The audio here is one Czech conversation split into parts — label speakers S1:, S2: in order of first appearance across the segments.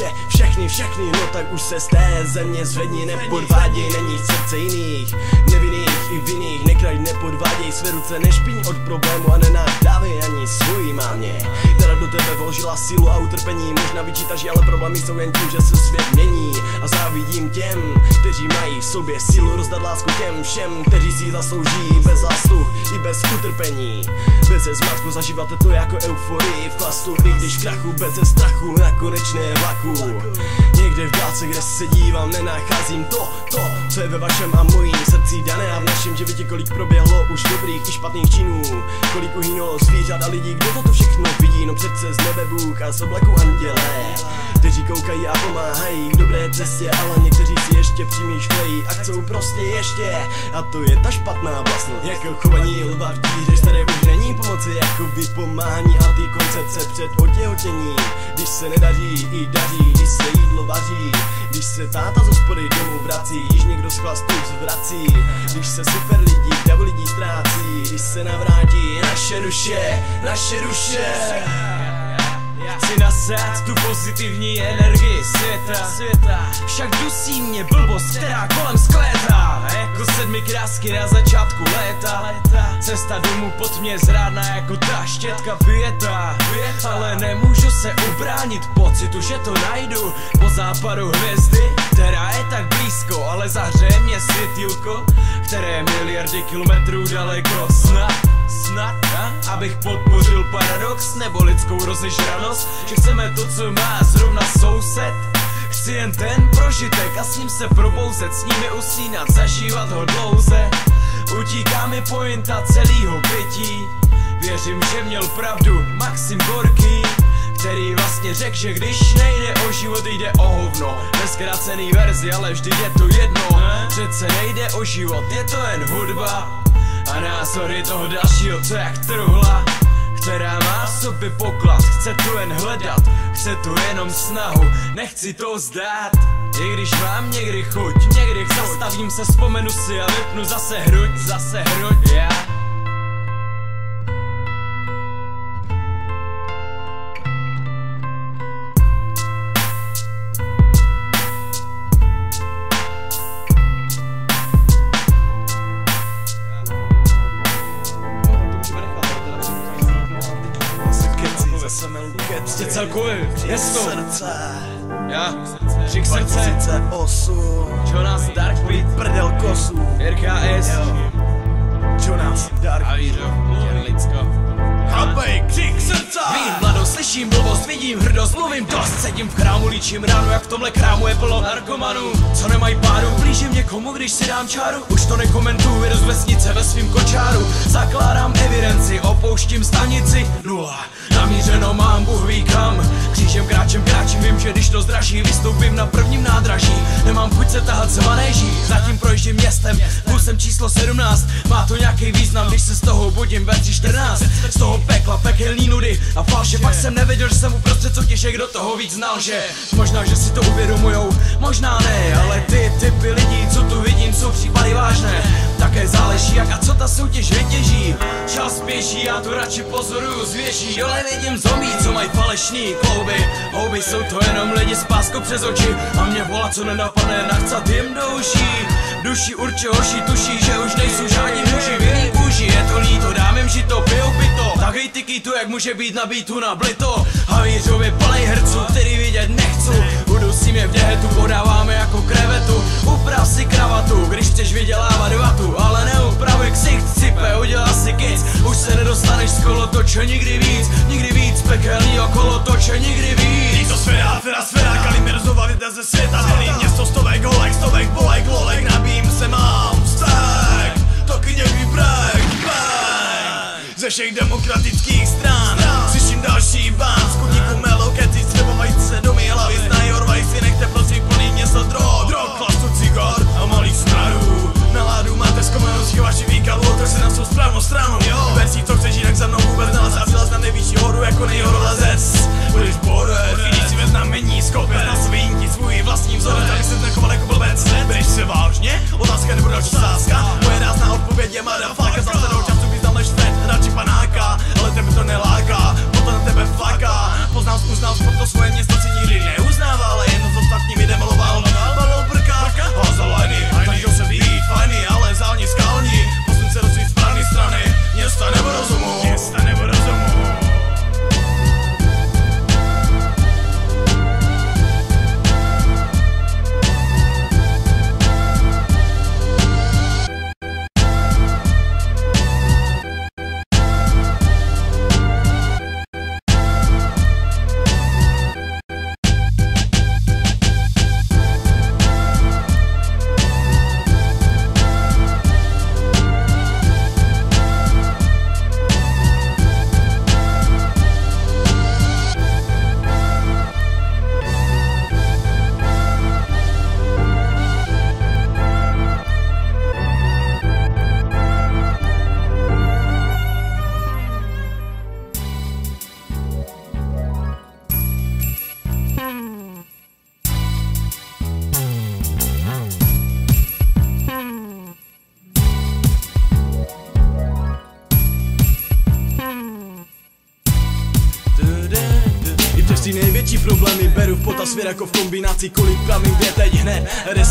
S1: vše,
S2: všechny, všechny No tak už se z té země zvedni Nepodváděj, není srdce jiných Nevinných i vinných, nekraj, nepodváděj své ruce Nešpiň od problému a nenadávej ani svojí mámě. Která do tebe vložila sílu a utrpení Možná vyčítaš, ale problémy jsou jen tím, že se svět mění. A závidím těm, kteří mají v sobě sílu Rozdat lásku těm všem, kteří si zaslouží Bez zásluh i bez utrpení. Bez zmatku zažíváte to jako euforii v chlastu I když v krachu, bez strachu na konečné vlaku. Někde v dálce, kde se dívám, nenacházím to, to, co je ve vašem a mojím srdci dané A v našem životě kolik proběhlo už dobrých i špatných činů. Kolik uhynulo zvířat a lidí, kdo toto všechno vidí? No přece z nebe Bůh a z obleku andělé. Kteří koukají a pomáhají k dobré cestě Ale někteří si ještě přemýšlejí a chcou prostě ještě. A to je ta špatná vlastnost. Jako chovaní lva v díře, které už není pomoci Jako vypomáhání a ty koncepce před otěhotěním Když se nedaří i daří, když se jídlo vaří. Když se táta z hospody domů vrací, již někdo z chlastu zvrací. Když se super lidi, davu lidí ztrácí. Když se navrátí naše duše, naše duše.
S1: Chci nasát tu pozitivní energii světa, světa. Však dusí mě blbost, která kolem sklétá. Jako sedmi krásky na začátku léta Cesta domů pod mě zrádná jako ta štětka vyjetá Ale nemůžu se ubránit pocitu, že to najdu. Po západu hvězdy, která je tak blízko Ale zahřeje mě světilko, které je miliardy kilometrů daleko. Snad, snad, a? abych podpořil paradox nebo lidskou rozežranost Že chceme to, co má zrovna soused. Chci jen ten prožitek a s ním se probouzet S nimi usínat, zažívat ho dlouze Utíká mi pointa celýho bytí. Věřím, že měl pravdu Maxim Gorký který vlastně řekl, že když nejde o život, jde o hovno. Ve zkrácený verzi, ale vždy je to jedno. Přece nejde o život, je to jen hudba. A názory toho dalšího, co jak truhla která má v sobě poklad. Chce to jen hledat, chce to jenom snahu. Nechci to zdát i když mám někdy chuť, někdy chuť Zastavím se, vzpomenu si a vypnu zase hruď, zase hruď, já. yeah. chceme luket Prostě celkově, město.
S2: srdce.
S1: Já, Řík srdce
S2: 38
S1: Jonas Dark Beat? Prdel kosu. RKS Jonas Dark Beat? Lidsko.
S2: Prdel kos
S1: vidím hrdost, mluvím dost Sedím v chrámu, líčím ránu, jak v tomhle krámu je plno narkomanů. Co nemají páru, blížím někomu, když si dám čáru. Už to nekomentuju, jdu z vesnice ve svým kočáru. Zakládám evidenci, opouštím stanici. Nula, namířeno mám, Bůh ví kam. Křížem kráčem kráčím, vím, že když to zdraží Vystoupím na prvním nádraží. Nemám chuť se tahat se manéží. Zatím projíždím městem, jsem číslo 17 Má to nějaký význam, když se z toho budím ve 3.14 Z toho pekla, pekelný nudy a falše Pak jsem nevěděl, že jsem uprostřed soutěže, kdo toho víc znal Že možná, že si to uvědomujou, možná ne Ale ty typy lidí, co tu vidím, jsou případy vážné. Také záleží, jak a co ta soutěž vytěží. Čas běží, já tu radši pozoruju zvěží Dole vidím zombí, co mají falešný klouby. Houby jsou to jenom lidi s páskou přes oči. A mě volá, co nenapadne, nachcat jim do uší. Duši urče hoši tuší, že už nejsou žádní muži kůži Je to líto, dám jim žito, pijou pito. Tak hej ty kýtu, jak může být na beatu na blito. Havířově plnej herců, který vidět nechcu Udusím je v děhetu, podáváme jako krevetu. Uprav si kravatu, když chceš vydělávat vatu. Ale neupravuj ksicht, cipe, udělá si kic. Už se nedostaneš z kolotoče nikdy víc. Nikdy víc pekelný okolo toče nikdy víc.
S2: Nikdo sféra, sféra, sféra, Kalimir znova ze světa. Celý město stovek holek, stovek bolek, lolek Nabím se mám. Vztek, to kněvý brek, Všech demokratických stran, slyším další bán Z kurníku melokety, střebovají se domy, hlavy znají, orvají si, nechte prosím plný město drog Drog, klastu cigor a malých snarů Náladu máte zkomenou schyvači výkalu, otoč se na svou správnou stranu jo. Verzí, co chceš jinak za mnou vůbec nalez a vylez na nejvyšší horu jako nejhorolezec Budeš borec, vidíš si ve znamení, skopec na svinky, svůj vlastní vzorec, aby se nechoval jako blbec Bereš se vážně? Otázka nebo další sázka? Moje rázná odpověď je motherfucker, zase do času než radši panáka Ale tebe to neláká, potom na tebe faká Poznám, uznal, to svoje město si nikdy neuznává Ale jedno z ostatními demoloval, balou brka a zelený Snažil se být fajný, ale zální skalní jako v kombinaci kolik plamím kde teď hned. Kde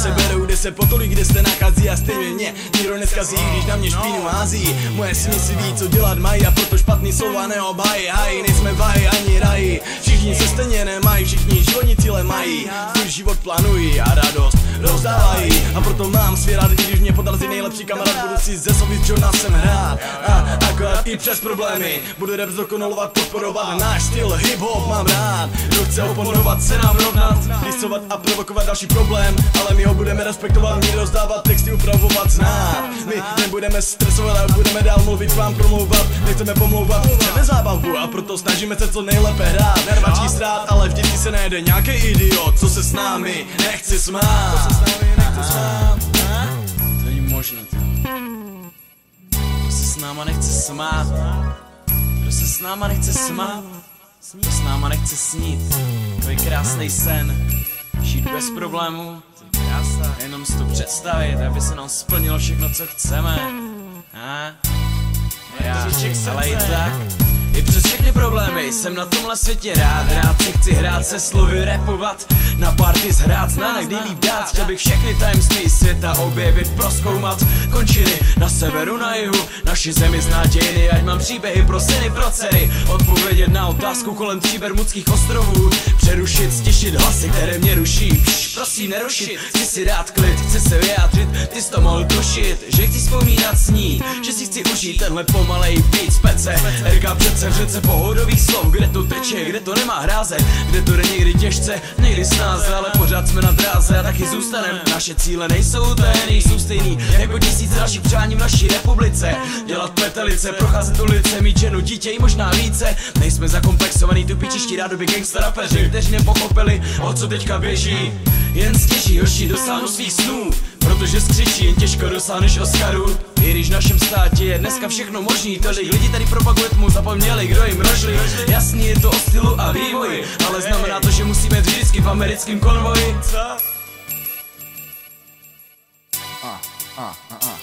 S2: se potolik, kde se nachází a stejně mě nikdo neskazí, když na mě špínu hází. Moje smysly ví, co dělat mají a proto špatný slova neobhají. Haj, nejsme vaji ani raji, všichni se stejně nemají, všichni životní cíle mají. Svůj život plánují a radost rozdávají. A proto mám svý rád, když mě podal nejlepší kamarád Budu si ze sobě čo jsem hrát. A akorát i přes problémy Budu rap zdokonalovat, podporovat náš styl hip-hop mám rád. Kdo chce oponovat, se nám rovnat Discovat a provokovat další problém Ale my ho budeme respektovat, my rozdávat texty, upravovat, znát My nebudeme stresovat, ale budeme dál mluvit, vám promlouvat Nechceme pomlouvat, chceme zábavu A proto snažíme se co nejlépe hrát Nervačí strát, ale vždycky se najde nějaký idiot Co se s námi nechce smát Co se s námi nechce smát
S1: To není možné. Kdo se s náma nechce smát? Kdo se s náma nechce smát? Kdo s náma nechce snít? Tvoj krásný sen. Žít bez problémů. Jenom si to představit, aby se nám splnilo všechno, co chceme. A? Já, ale i tak i přes všechny problémy jsem na tomhle světě rád. Rád si chci hrát se slovy, repovat. Na party zhrát, znanek, líp dát Chtěl bych všechny tajemství světa objevit, proskoumat Končiny na severu, na jihu Naši zemi z dějiny, ať mám příběhy pro syny, pro dcery. Odpovědět na otázku kolem tří bermudských ostrovů. Přerušit, stišit hlasy, které mě ruší. Prosím nerušit, chci si dát klid, chci se vyjádřit. Ty jsi to mohl tušit, že chci vzpomínat sní Že si chci užít tenhle pomalej beat z pece. RK přece řece pohodových slov Kde to teče, kde to nemá hráze Kde to jde někdy těžce, někdy snáze Ale pořád jsme na dráze a taky zůstanem Naše cíle nejsou té, nejsou stejný Jako tisíc dalších přání v naší republice. Dělat petelice, procházet ulice, mít ženu, dítě i možná více. Nejsme zakomplexovaný tu pičiští rádoby gangsta rapeři Kteří nepochopili, o co teďka běží. Jen stěží hoši dosáhnu svých snů Protože skřičí jen těžko dosáhneš Oscaru. I když v našem státě je dneska všechno možný Tolik lidí tady propaguje tmu, zapomněli, kdo jim rožli. Jasný je to o stylu a vývoji Ale znamená to, že musíme vždycky v americkém konvoji.
S3: A, a, a, a.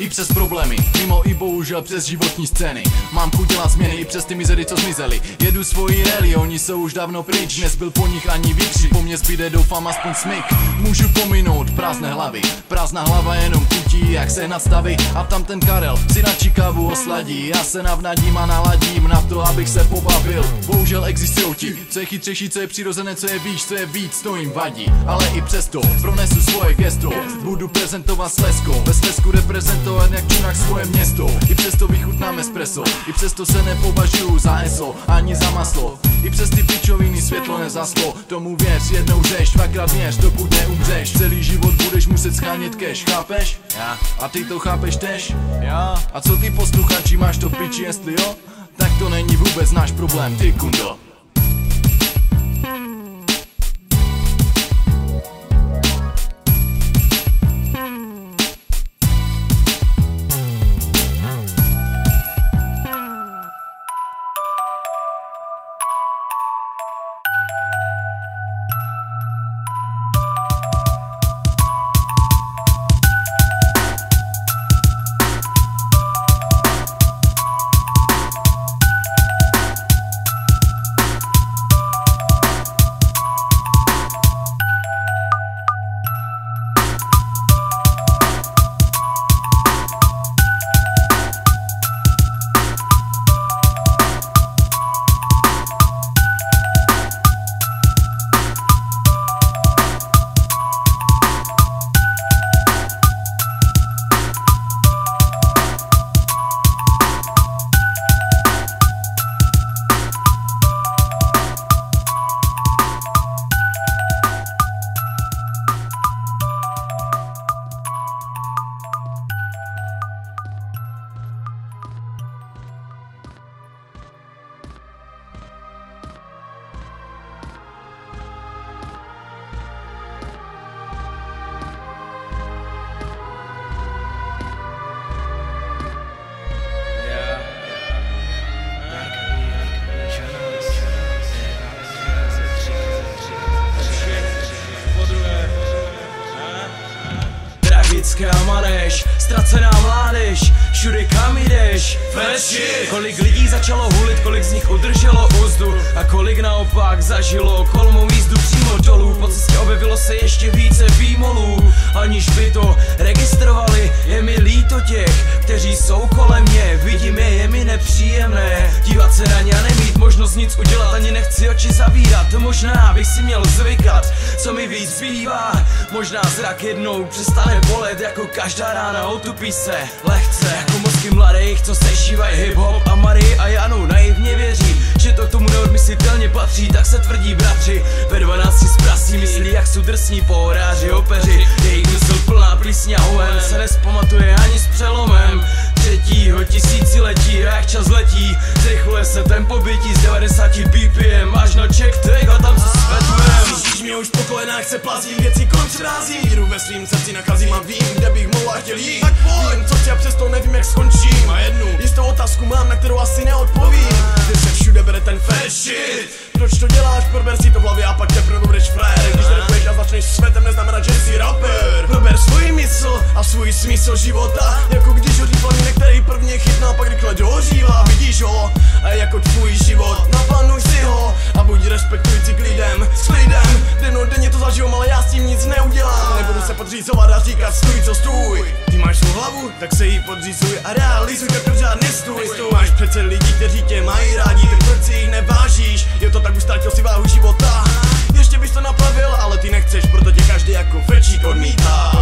S3: I přes problémy, mimo i bohužel přes životní scény. Mám chuť dělat změny i přes ty mizery, co zmizely. Jedu svoji rally, oni jsou už dávno pryč. Nezbyl po nich ani výkřik, po mně zbyde doufám aspoň smyk. Můžu pominout prázdné hlavy. Prázdná hlava jenom chutí, jak se nastaví. A tam ten Karel si na čikavu osladí. Já se navnadím a naladím na to, abych se pobavil. Bohužel existují ti, co je chytřejší, co je přirozené, co je víc, co je víc, to jim vadí. Ale i přesto pronesu svoje gesto. Budu prezentovat slesko, ve slesku reprezentovat cestovat jak čunák svoje město I přesto vychutnám espresso I přesto se nepovažuju za eso Ani za maslo I přes ty pičoviny světlo nezaslo Tomu věř, jednou řeš, dvakrát věř Dokud neumřeš Celý život budeš muset schánět cash, chápeš?
S1: Já.
S3: A ty to chápeš tež?
S1: Já.
S3: A co ty posluchači, máš to v piči, jestli jo? Tak to není vůbec náš problém, ty kundo
S1: Manéž, ztracená mládež Všude kam jdeš, feši Kolik lidí začalo hulit, kolik z nich udrželo úzdu A kolik naopak zažilo kolmou jízdu přímo dolů. Po cestě objevilo se ještě více výmolů Aniž by to registrovali, je mi líto těch, kteří jsou kolem mě Vidím je, je mi nepříjemné. Dívat se na ně a nemít možnost nic udělat Ani nechci oči zavírat, možná bych si měl zvykat Co mi víc zbývá, možná zrak jednou přestane bolet Jako každá rána otupí se lehce. Jako mozky mladých, co sešívají hip-hop a Marie a Janu naivně věří Že to k tomu neodmyslitelně patří, tak se tvrdí bratři Ve 12 z prasí myslí, jak jsou drsní pohoráři, opeři. Jejich mysl plná plísně a se nespamatuje ani s přelomem třetího tisíciletí a jak čas letí. Zrychluje se tempo bytí z 90 BPM. Až na check take a tam se svetujem
S2: Cítíš mě už po kolenách se plazí, věci konč rází. Víru ve svým srdci nacházím a vím, kde bych mohl a chtěl jít Tak pojď. Vím, co chci a přesto nevím, jak skončím. A jednu jistou otázku mám, na kterou asi neodpovím. Kde se všude bere ten fair shit Proč to děláš, prober si to v hlavě a pak teprve budeš frajer. Když rapuješ a začneš světem, neznamená, že jsi rapper. Prober svůj mysl a svůj smysl života. Jako když hoří planý, který prvně chytná, pak rychle dohořívá. Vidíš ho, a je jako tvůj život. Naplánuj si ho a buď respektující k lidem. S klidem, denně to zažiju, ale já s tím nic neudělám. Nebudu se podřízovat a říkat stůj co stůj. Ty máš svou hlavu, tak se jí podřízuj a realizuj, tak pořád nestůj Máš přece lidi, kteří tě mají rádi, tak proč si jich nevážíš? Je to tak už ztratil si váhu života. Ještě bys to napravil, ale ty nechceš, proto tě každý jako fečík odmítá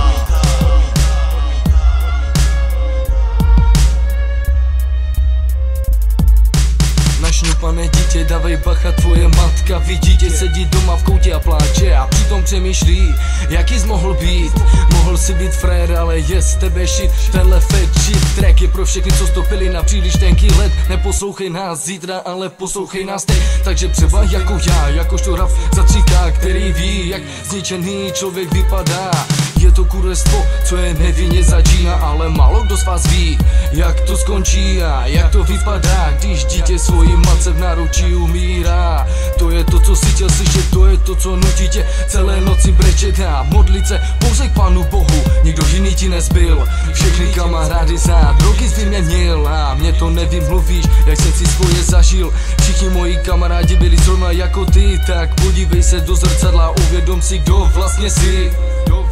S4: dávej bacha, tvoje matka vidí tě sedí doma v koutě a pláče a přitom přemýšlí, jaký jsi mohl být. Mohl si být frér, ale je z tebe shit. Tenhle fake shit track je pro všechny, co stopili na příliš tenký let. Neposlouchej nás zítra, ale poslouchej nás teď. Takže třeba jako já, jakožto raf za třika, který ví, jak zničený člověk vypadá. Je to kurevstvo, co je nevinně začíná, ale málo kdo z vás ví, jak to skončí a jak to vypadá, když dítě svojí matce v náručí umírá. To je to, co si chtěl slyšet, to je to, co nutí tě celé noci brečet a modlit se pouze k Pánu Bohu, nikdo jiný ti nezbyl. Všechny kamarády za drogy jsi vyměnil a mě to nevymluvíš, jak jsem si svoje zažil. Všichni moji kamarádi byli zrovna jako ty, tak podívej se do zrcadla, uvědom si, kdo vlastně jsi.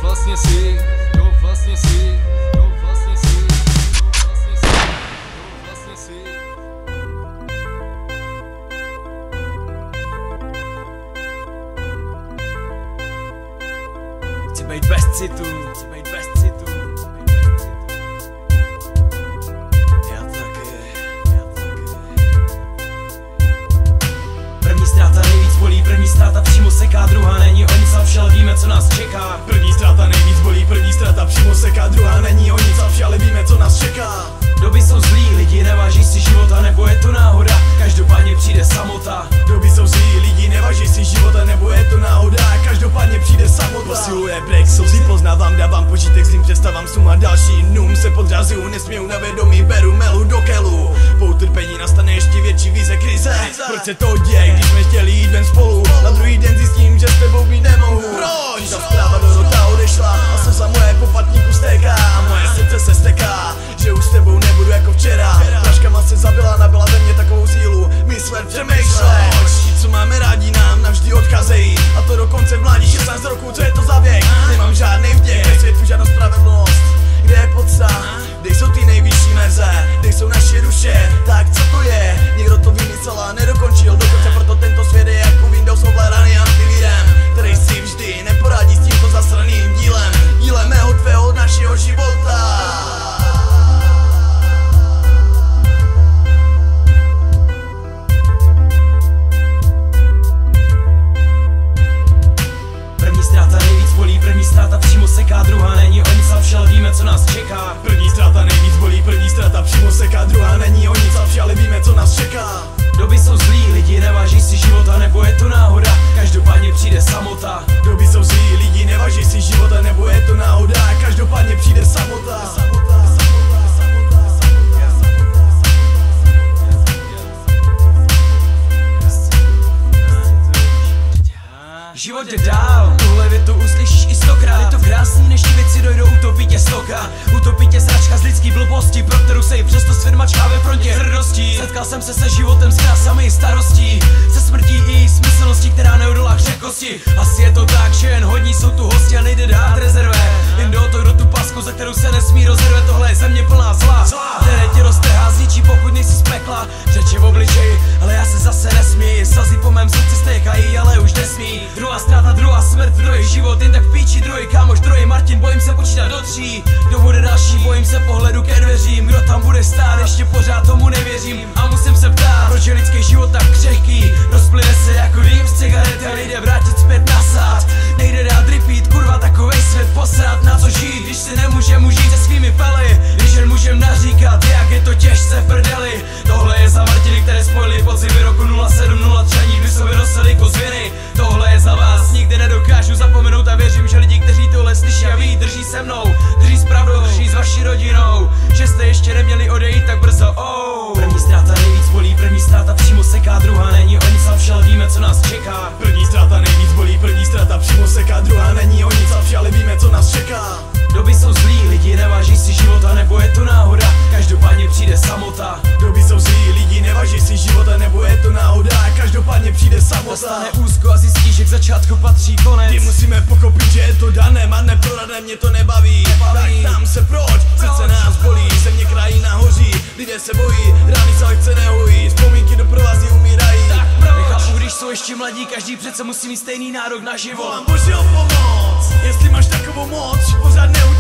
S4: Kdo vlastně jsi, kdo vlastně jsi, kdo
S2: Proč se to děje, když jsme chtěli jít ven spolu? Na druhý den zjistím, že s tebou být nemohu. Proč? Ta zpráva do rota odešla a slza moje po patníku stéká a moje srdce se steká, že už s tebou nebudu jako včera. Praškama se zabila, nabila ve mně takovou sílu, myslet přemýšlet. Ti, co máme rádi, nám navždy odcházejí. A to dokonce v mládí 16 roků, co je to za věk? Nemám žádný vděk, ve světu žádnou spravedlnost. Kde je podsta? Kde jsou ty nejvyšší meze? Kde jsou naše duše? Tak co to je? Někdo to vymyslel a nedokončil Dokonce proto tento svět je jako Windows ovládaný antivirem Který si vždy neporadí s tímto zasraným dílem Dílem mého, tvého, našeho života
S1: bolí, první ztráta přímo seká, druhá není o nic lepší, ale víme, co nás čeká.
S2: První ztráta nejvíc bolí, první ztráta přímo seká Druhá není o nic lepší, ale víme, co nás čeká
S1: Doby jsou zlí, lidi neváží si života, nebo je to náhoda, každopádně přijde samota.
S2: Doby jsou zlí, lidi nevaží si života, nebo je to náhoda Každopádně přijde samota
S1: Život jde dál, tuhle větu Челси přece musí mít stejný nárok na život.
S2: Volám božího pomoc, jestli máš takovou moc, pořád neutíkej,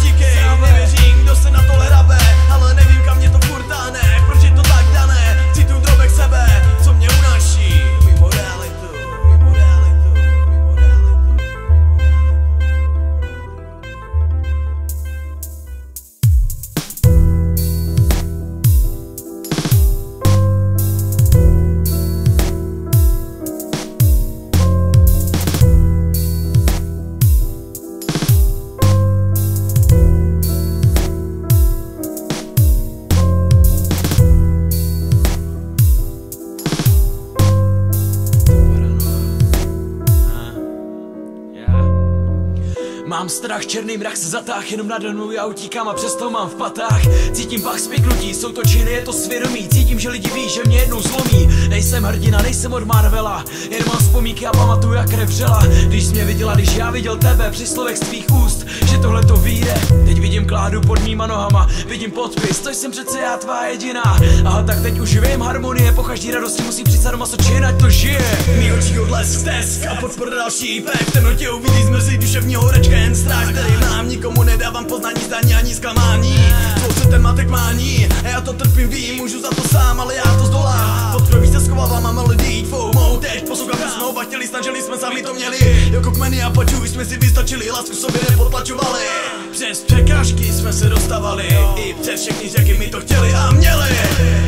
S1: Mám černý mrak se zatáh, jenom nade mnou já utíkám a přesto mám v patách. Cítím pach spiknutí, jsou to činy, je to svědomí. Cítím, že lidi ví, že mě jednou zlomí. Nejsem hrdina, nejsem od Marvela Jen mám vzpomínky a pamatuju, jak revřela Když jsi mě viděla, když já viděl tebe při slovech z tvých úst Že tohle to vyjde. Teď vidím kládu pod mýma nohama Vidím podpis, to jsem přece já tvá jediná. Aha, tak teď už vím harmonie Po každý radosti musí přijít sadom a sočin, ať to žije.
S2: Mý očí odles stesk a podpor další pek temnotě uvidí zmrzí duševní horečka jen strach Který mám, nikomu nedávám poznání zdaní ani zklamání. Tvou se ten matek mání a já to trpím, vím, můžu za to sám, ale já to zdolám. Pod krví se schovávám a melodii tvou mou teď poslouchám jsme chtěli, snažili jsme sami to měli. Jako kmeny a pačů jsme si vystačili, lásku sobě nepotlačovali Přes překážky jsme se dostávali I přes všechny řeky mi to chtěli a měli.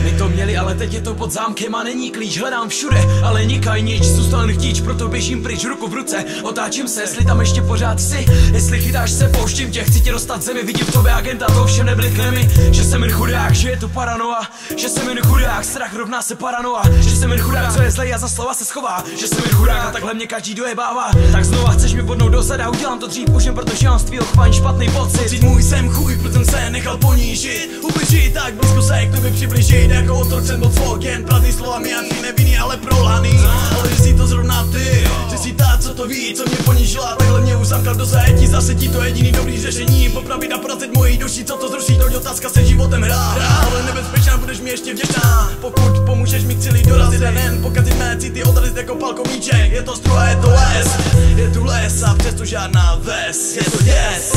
S1: My to měli, ale teď je to pod zámkem a není klíč Hledám všude, ale nikaj nič Zůstal jen chtíč, proto běžím pryč ruku v ruce. Otáčím se, jestli tam ještě pořád jsi. Jestli chytáš se, pouštím tě, chci tě dostat zemi. Vidím v tobě agenta, to všem neblikne mi Že jsem jen chudák, že je to paranoa Že jsem jen chudák, strach rovná se paranoa Že jsem jen chudák, co je zlej a za slova se schová. Že jsem jen chudák a takhle mě každý dojebává. Tak znova chceš mi bodnout do zada, udělám to dřív už jen protože mám z tvýho špatný pocit.
S2: Můj jsem chuj, proto jsem se nechal ponížit. Ubližit tak blízko se k tobě přiblížit. Jako otrok jsem byl svogen, prázdný slovami a ty nevinný, ale prolaný. Ale že si to zrovna ty, že si ta, co to ví, co mě ponížila Takhle mě uzamkal do zajetí, zase ti to jediný dobrý řešení. Popravit a porazit mojí duši, co to zruší, to otázka se životem hrá. Ale nebezpečná, budeš mi ještě vděčná. Pokud pomůžeš mi celý dorazit a nen pokazit mé city, odrazit jako palkomíček Je to struha, je to les, je tu les a přesto žádná ves. Je to děs,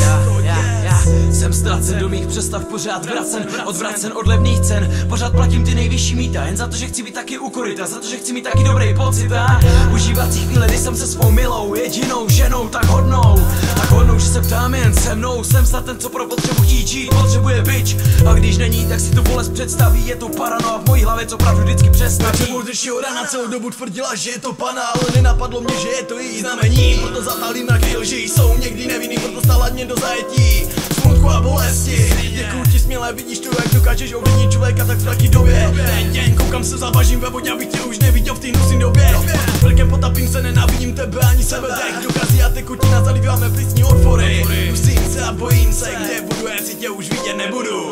S1: já, já jsem ztracen do mých přestav pořád vracen Odvracen od levných cen. Pořád platím ty nejvyšší míta Jen za to, že chci být taky koryta Za to, že chci mít taky dobrý pocit. A Užívat si chvíle, kdy jsem se svou milou Jedinou ženou, tak hodnou. Tak hodnou, že se ptám jen se mnou. Jsem snad ten, co pro potřebu chtít žít Potřebuje bič A když není, tak si to bolest představí Je to a v mojí hlavě, co pravdu vždycky přestaví
S2: řešího rana celou dobu tvrdila, že je to pana Ale nenapadlo mě, že je to její znamení. Proto zatálí mraky lži jsou někdy nevinný Proto stala mě do zajetí smutku a bolesti. Děkuji ti směle, vidíš tu, jak dokážeš ovlivnit člověka tak v taky době. Ten den koukám se závažím ve vodě, abych tě už neviděl v té nosní době. Velkem potapím se, nenávidím tebe ani sebe. Dech dokazí a tekutina zalíváme plicní otvory. Dusím se a bojím se, kde budu, jestli tě už vidět Nebudu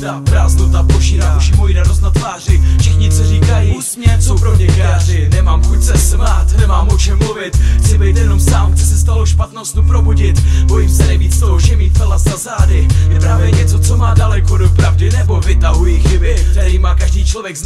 S1: dosyta Prázdnota pošírá uši moji radost na tváři. Všichni co říkají Úsměv jsou pro mě káři Nemám chuť se smát, nemám o čem mluvit. Chci být jenom sám, chci se stalo špatnost tu probudit. Bojím se nejvíc toho, že mít fela za zády. Je právě něco, co má daleko do pravdy Nebo vytahují chyby, který má každý člověk z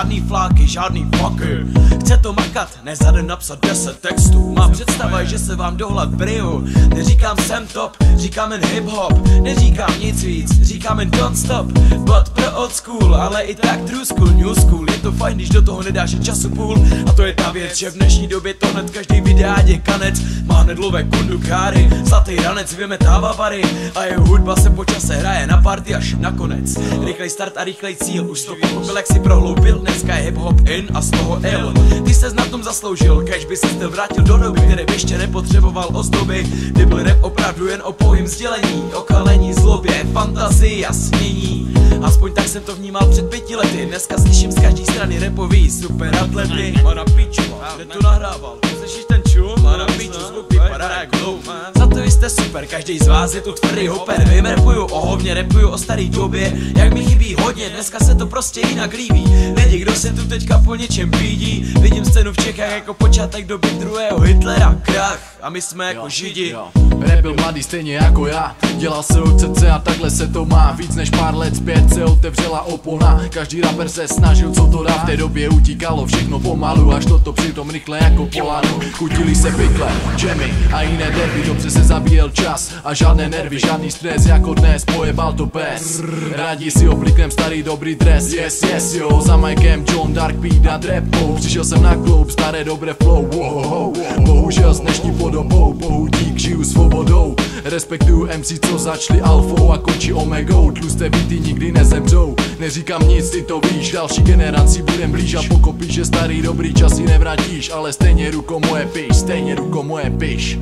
S1: žádný fláky, žádný fucky Chce to makat, ne za den napsat 10 textů. Má představa, že se vám dohlad briju Neříkám jsem top, říkám jen hip hop Neříkám nic víc, říkám jen don't stop. But pro old school, ale i tak true school, new school. Je to fajn, když do toho nedáš času půl. A to je ta věc, že v dnešní době to hned každý videádě kanec. Má hned lové kundukáry, zlatý ranec vymetává bary A jeho hudba se po čase hraje na party až nakonec Rychlej start a rychlej cíl, už to pochopil, jak si prohloubil Dneska je hip-hop in a z toho ill Ty ses na tom zasloužil, kež by se styl vrátil do doby, které by ještě nepotřeboval ozdoby. Kdy byl rap opravdu jen o pouhým sdělení, o kalení, zlobě, fantazii a smění. Aspoň tak jsem to vnímal před pěti lety. Dneska slyším z každé strany repový super atlety Má na piču, kde to nahrával? Slyšíš ten čum? Má na piču, zvuk vypadá jak Za to jste super, každý z vás je tu tvrdý hoper Vím, repuju o hovně, repuju o starý době Jak mi chybí hodně, dneska se to prostě jinak líbí. Lidi, kdo se tu teďka po něčem bídí. Vidím scénu v Čechách jako počátek doby druhého Hitlera. Krach, a my jsme jako židi.
S3: Jo. Rap byl mladý stejně jako já. Dělal se od srdce a takhle se to má. Víc než pár let zpět se otevřela opona. Každý rapper se snažil co to dá. V té době utíkalo všechno pomalu Až toto přitom rychle jako polanu Kutili se pikle, jammy a jiné derby. Dobře se zabíjel čas a žádné nervy Žádný stres. Jako dnes, pojebal to bez Rádi si obliknem starý dobrý dres. Yes, yes, jo, za Mikem John Dark Beat a Drapou Přišel jsem na klub, staré dobré flow wow, Bohužel s dnešní podobou Bohu dík, žiju svobodou. Respektuju MC, co začali alfou a končí omegou. Tlusté byty nikdy nezemřou Neříkám nic, ty to víš. Další generaci budem blíž a pokopíš, že starý dobrý časy nevrátíš Ale stejně ruko moje piš, stejně ruko moje piš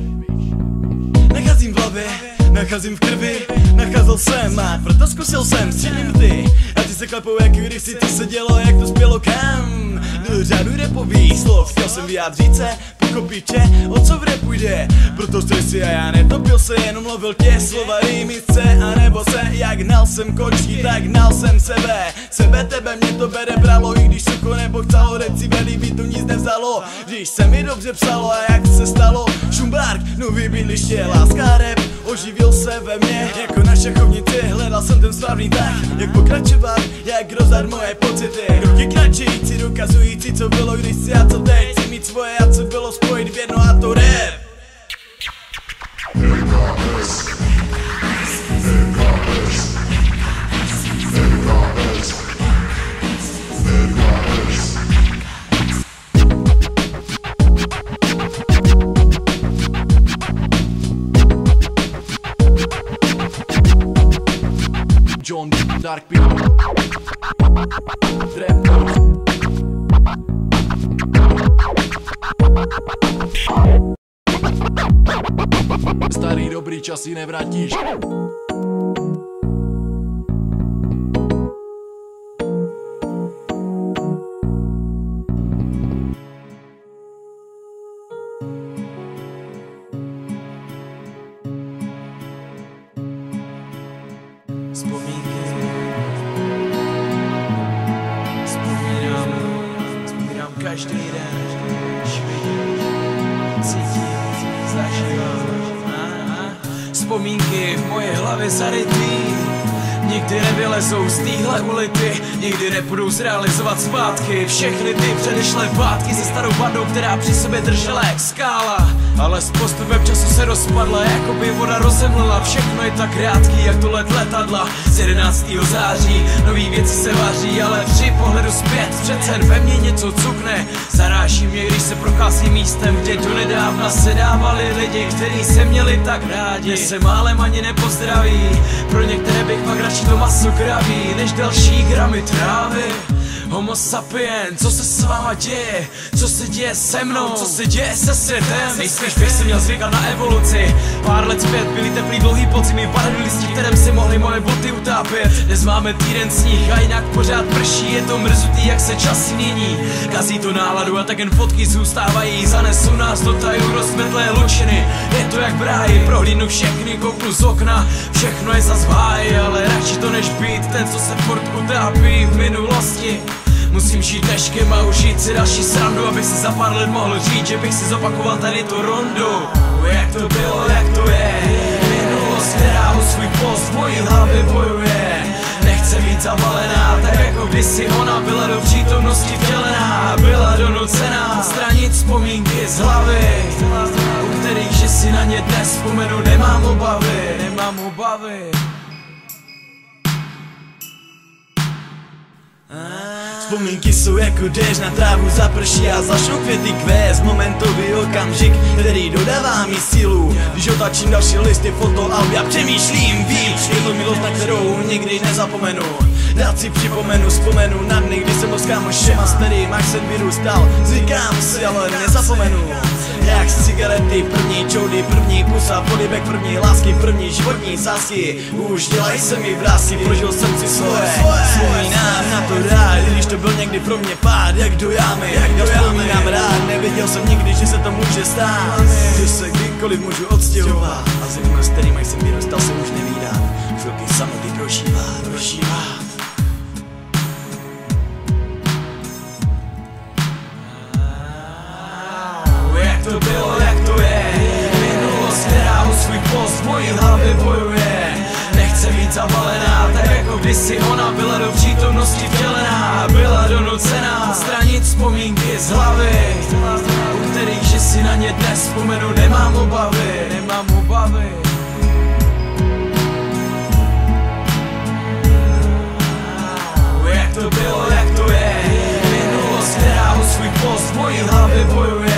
S2: Nacházím v hlavě, nacházím v krvi Nacházel jsem a proto zkusil jsem střílím ty se klepou jak kdysi to se dělo, jak to spělo kam Do řádu repových slov Chtěl jsem vyjádřit se, pochopíče, o co v repu jde? Proto stresy a já netopil se, jenom lovil tě slova rýmice. A nebo se, jak hnal jsem kočky, tak hnal jsem sebe. Sebe tebe mě to bere bralo, i když suko nebo chcelo. Decibeli by to nic nevzalo, když se mi dobře psalo. A jak se stalo, Šumbark, nový bydliště, láska rap Oživil se ve mně, jako na šachovnici Hledal jsem ten správný tak, jak pokračovat Jak rozdat moje pocity. Roky kratčící, dokazující, co bylo kdysi a co teď mít svoje a co bylo spojit v jedno a to rap
S3: John Dark Beat Drapou Starý dobrý časy nevrátíš
S1: Nepůjdou zrealizovat zpátky Všechny ty předešlé pátky se starou bandou, která při sobě držela jak skála. Ale s postupem času se rozpadla, jako by voda rozemlila. Všechno je tak krátký, jak to let letadla. Z 11. září nový věci se vaří Ale při pohledu zpět přece ve mně něco cukne Zaráží mě, když se prochází místem, kde do nedávna se dávali lidi, kteří se měli tak rádi. Se málem ani nepozdraví Pro některé bych pak radši to maso kraví, než další gramy trávy Homo sapien, co se s váma děje? Co se děje se mnou? Co se děje se světem? Nejspíš bych si měl zvykat na evoluci Pár let zpět byly teplý dlouhý podzimy Padly listí, kterém si mohly moje boty utápět Dnes máme týden sníh a jinak pořád prší Je to mrzutý, jak se čas mění Kazí to náladu a tak jen fotky zůstávají Zanesu nás do tajů rozmetlé lučiny Je to jak bráji, prohlídnu všechny, kouknu z okna Všechno je zas ale radši to než být ten, co se furt utápí v minulosti Musím žít dneškem a užít si další srandu Abych si za pár let mohl říct, že bych si zopakoval tady tu rondu. Jak to bylo, jak to je? Minulost, která o svůj post v mojí hlavě bojuje. Nechce být zavalená, tak jako kdysi ona byla do přítomnosti vtělená. Byla donucená stranit vzpomínky z hlavy U kterých, že si na ně dnes vzpomenu, nemám obavy Nemám obavy
S2: Vzpomínky jsou jako déž na trávu zaprší a zašlo květy kvést Momentový okamžik, který dodává mi sílu. Když otačím další listy fotoalby a přemýšlím, vím Je to milost, na kterou nikdy nezapomenu. Rád si připomenu, vzpomenu na dny, kdy jsem s kámošem s kterým, jak jsem vyrůstal. Zvykám si, ale nezapomenu jak z cigarety, první čoudy, první pusa, polibek, první lásky, první životní sásky. Už dělaj se mi vrásky, prožil jsem si svoje. Vzpomínám na to rád, když to byl někdy pro mě pád, jak do jámy Já vzpomínám rád, nevěděl jsem nikdy, že se to může stát. Že se kdykoliv můžu odstěhovat. A s kterými jsem vyrůstal, se už nevídám Chvilky samoty prožívá, prožívá
S1: to bylo, jak to je. Minulost, která o svůj post v mojí hlavě bojuje. Nechce být zavalená, tak jako kdysi ona byla do přítomnosti vtělená. Byla donucená stranit vzpomínky z hlavy U kterých, že si na ně dnes vzpomenu, nemám obavy Nemám obavy. Jak to bylo, jak to je. Minulost, která o svůj post v mojí hlavě bojuje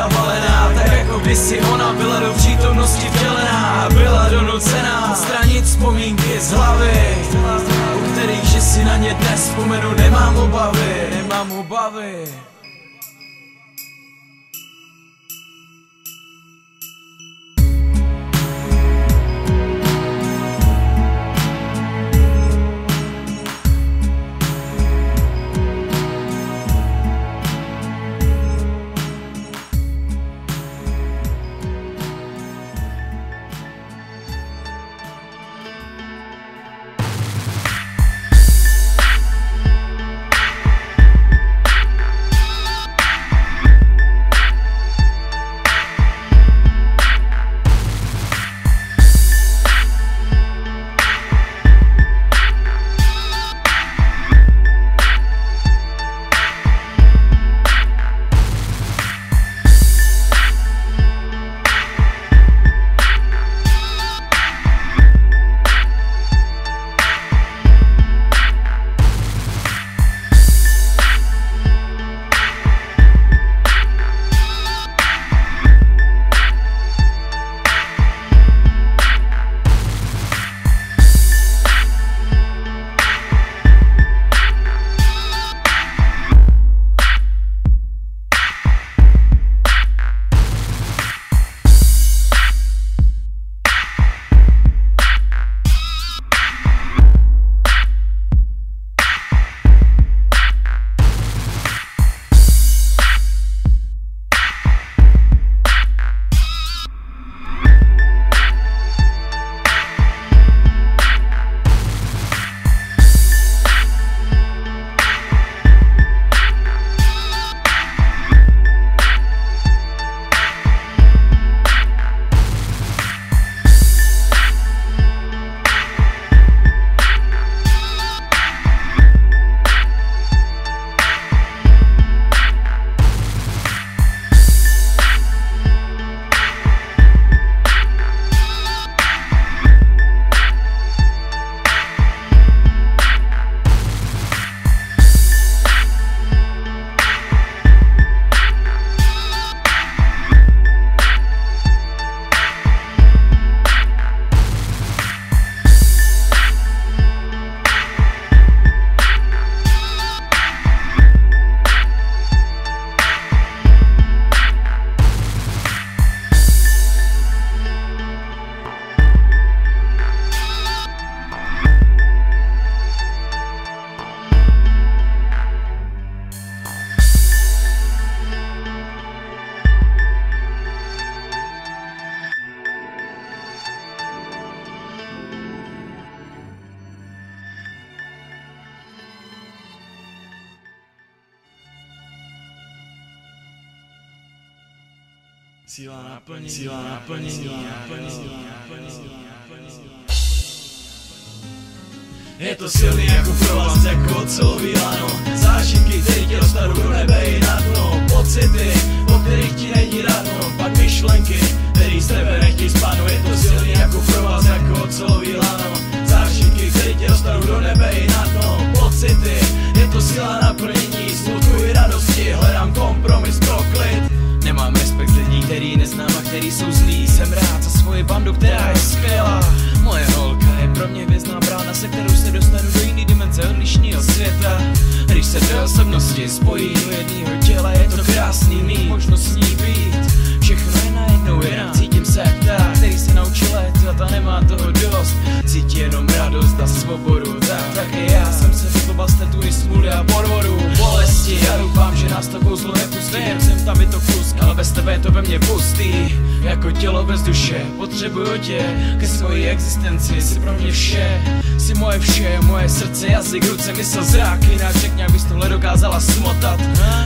S1: zavalená, tak jako kdysi ona byla do přítomnosti vtělená Byla donucená stranit vzpomínky z hlavy U kterých, že si na ně dnes vzpomenu, nemám obavy Nemám obavy
S2: Je to silný jako provaz, jako ocelový lano Zážitky, který tě dostanou do nebe i na dno. Pocity, o kterých ti není radno. Pak myšlenky, který z tebe nechtějí spadnout Je to silný jako provaz, jako ocelový lano Zážitky, který tě dostanou do nebe i na dno. Pocity, je to síla naplnění. Smutku i radosti, hledám kompromis pro klid
S1: Nemám respekt lidí, který neznám a který jsou zlí. Jsem rád za svoji bandu, která je skvělá. Moje holka je pro mě hvězdná brána, se kterou se dostanu do jiný dimenze odlišného světa. Když se dvě osobnosti spojí do jedného těla, je to krásný mít možnost s ní být. Všechno je najednou, jenom cítím se pták, se naučil letat a nemá toho dost. Cítí jenom radost a svobodu, tak, tak i já jsem se vykoval z tetury smůly a podvodu. Bolesti, já doufám, že nás to kouzlo nepustí, jen jsem tam je to kus, ale bez tebe je to ve mně pustý. Jako tělo bez duše, potřebuju tě ke svojí existenci, jsi pro mě vše Jsi moje vše, moje srdce, jazyk, ruce, mysl, zrak. Jinak řekni, jak bys tohle dokázala smotat.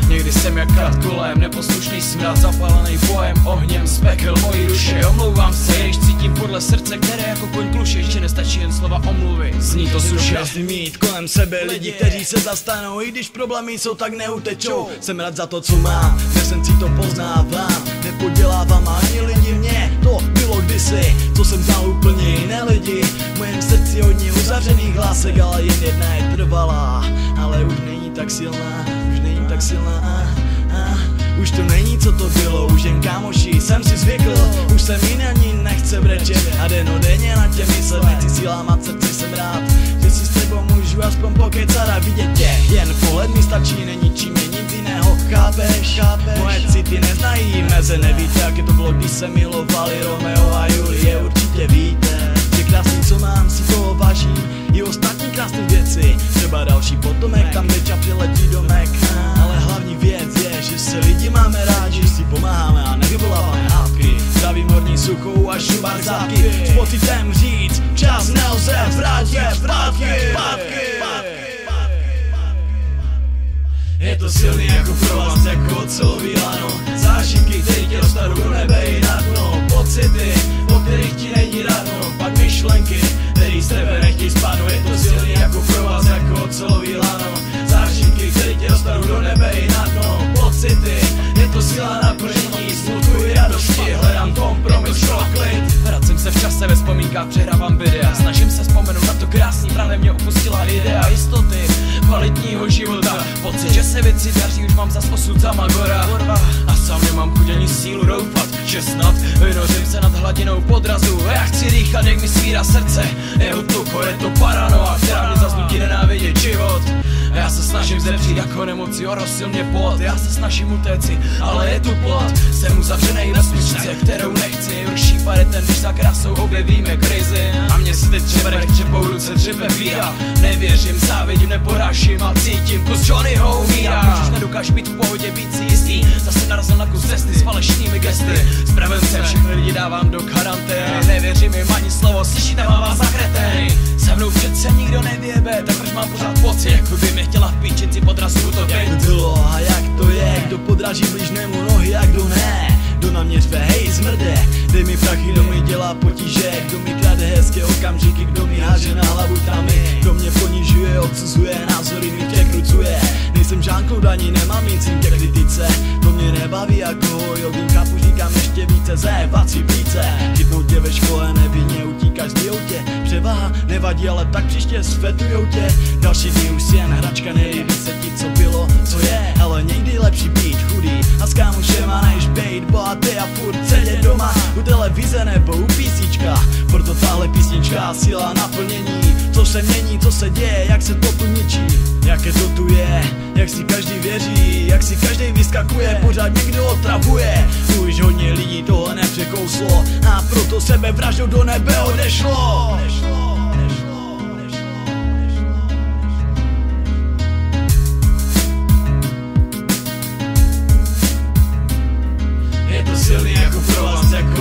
S1: Někdy jsem jak krát kolem, neposlušný smrad Zapálený bojem, ohněm, spekel mojí duše. Omlouvám se, když cítím podle srdce, které jako koň kluše Ještě nestačí jen slova omluvy, zní to suše
S2: krásný mít kolem sebe lidi, kteří se zastanou I když problémy jsou, tak neutečou. Jsem rád za to, co mám, v esenci to poznávám. Nepodělávám ani lidi mě To bylo kdysi, co jsem znal úplně jiné lidi. V mém srdci hodně uzavřených hlásek Ale jen jedna je trvalá Ale už není tak silná, už není tak silná už to není co to bylo, už jen kámoši jsem si zvykl. Už se mi ani nechce brečet a denodenně na tě myslet Nechci si lámat srdce, jsem rád, že si s tebou můžu aspoň pokecat a vidět tě. Jen pohled mi stačí, není čím je nic jiného, chápeš? chápeš? Moje city neznají meze, nevíte jak to bylo, když se milovali Romeo a Julie, určitě víte. Že krásný, co mám, si toho vážím I ostatní krásné věci, třeba další potomek, tam kde přiletí domek Věc je, že se lidi máme rádi, že si pomáháme a nevyvoláváme hádky. Zdravím horní suchou a šubar zápky S pocitem říct, čas nelze vrátit. Zpátky, zpátky, je to silný jako provaz, jako ocelový lano. Zážitky, který tě dostanou do nebe i na dno. Pocity, o kterých ti není radno. Pak myšlenky, který z tebe nechtějí spadnout Je to silný jako provaz, jako ocelový lano. Zážitky, který tě dostanou do nebe i na dno síla naplnění Smutku radosti, hledám kompromis pro klid
S1: Vracím se v čase ve vzpomínkách, přehrávám videa. Snažím se vzpomenout na to krásný, právě mě opustila idea jistoty Kvalitního života, pocit, že se věci daří, už mám zas osud za Magora. A sám nemám chuť ani sílu doufat, že snad vynořím se nad hladinou podrazu. Já chci dýchat, jak mi svírá srdce, jeho tuko je to paranoa, která mě zas nutí nenávidět život já se snažím zemřít jako nemoci, orosil mě pot Já se snažím utéci, ale je tu plot Jsem uzavřenej ve smyčce, kterou nechci Ruší ten, když za krásou objevíme krizi A mě se teď třeberek třepou ruce dřepe víra Nevěřím, závidím, neporážím a cítím kus Johnnyho umírá Už nedokážu být v pohodě, být si jistý. Zase narazil na kus cesty s falešnými gesty. S prevencem všechny lidi dávám do karantény. Nevěřím jim ani slovo, slyšíte vás za kretény Se mnou přece nikdo nevěbe, tak proč mám pořád pocit, jako by mě chtěla v píčici podrazu to
S2: Jak to bylo a jak to je, kdo podraží blížnému nohy a kdo ne Kdo na mě řve, hej zmrde, dej mi prachy, kdo mi dělá potíže. Kdo mi krade hezké okamžiky, kdo mi háže na hlavu tamy. Kdo mě ponižuje, odsuzuje, názory mi tě krucuje. Nejsem Jean-Claude, ani nemám nic ke kritice. To mě nebaví jako jogin, chápu, říkám ještě více Zévat si více, chytnout tě ve škole nevinně, utíkáš z tě Převaha nevadí, ale tak příště svetujou tě. Další dny už si jen hračka, nelíbí se ti, co bylo, co je. Ale někdy lepší být chudý a s kámošema než bejt bohatý a furt sedět doma. U televize nebo u písnička Proto tahle písnička síla naplnění. Co se mění, co se děje, jak se to tu ničí. Jaké to tu je, jak si každý věří Jak si každý vyskakuje, pořád někdo otravuje Už hodně lidí tohle nepřekouslo. A proto sebe vraždou do nebe odešlo, odešlo.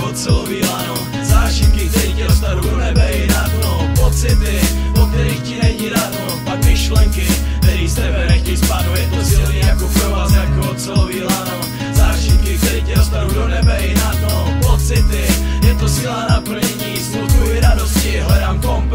S1: kocelový lano Zášitky, který tě dostanou do nebe i na dno. Pocity, o kterých ti není radno. Pak myšlenky, který z tebe nechtějí spadnout Je to silný jako provaz, jako ocelový lano Zášitky, který tě dostanou do nebe i na dno. Pocity, je to síla naplnění Smutku i radosti, hledám kompa